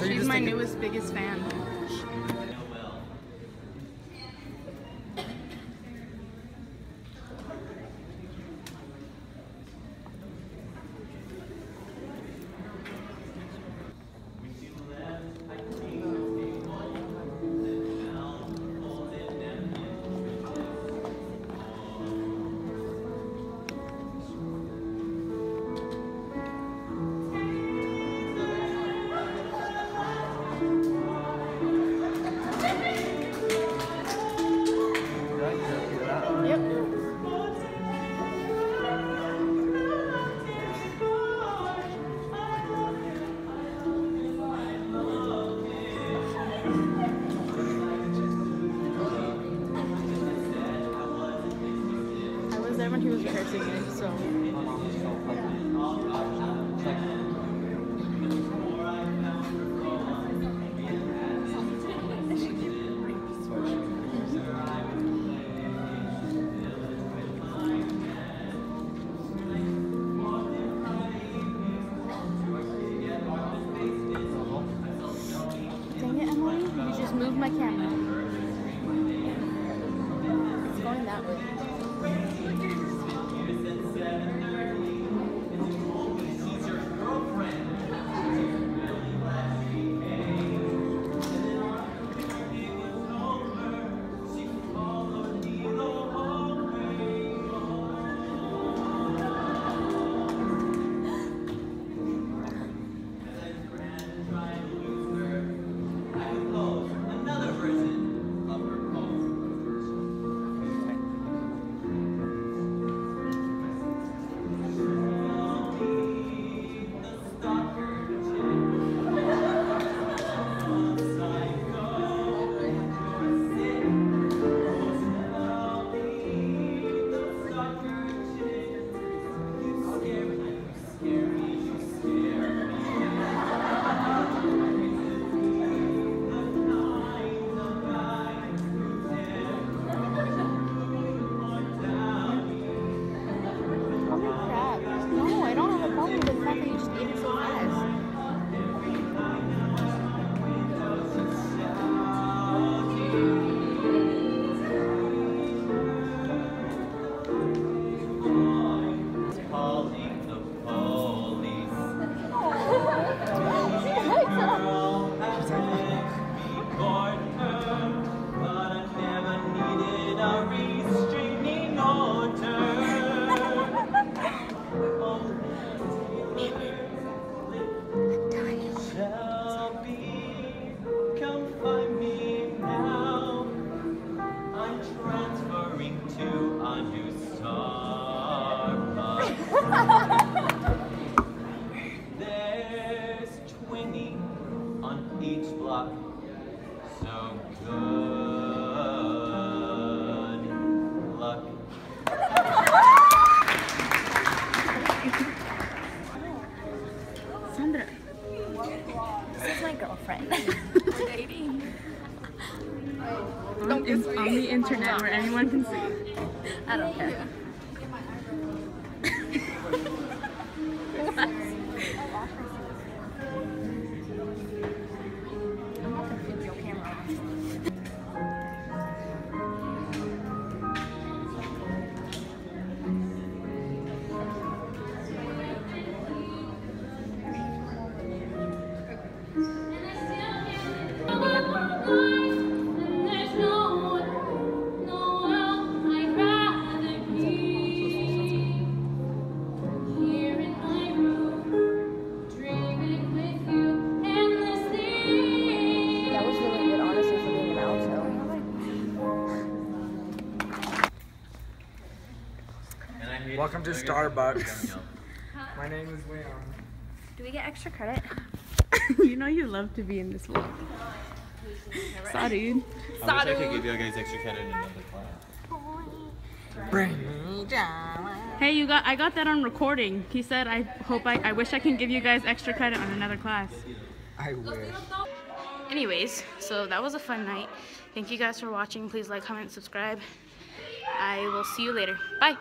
So She's my newest, biggest fan. When he was rehearsing it, so. Each. So good luck. Sandra. This is my girlfriend. We're dating. On, in, on the internet where anyone can see. I don't care. I'm Welcome to Starbucks. My name is Leon. Do we get extra credit? you know you love to be in this vlog. Sorry. I wish I could give you guys extra credit in another class. Bring me down. Hey, you got I got that on recording. He said I hope I I wish I can give you guys extra credit on another class. I wish. Anyways, so that was a fun night. Thank you guys for watching. Please like, comment, subscribe. I will see you later. Bye.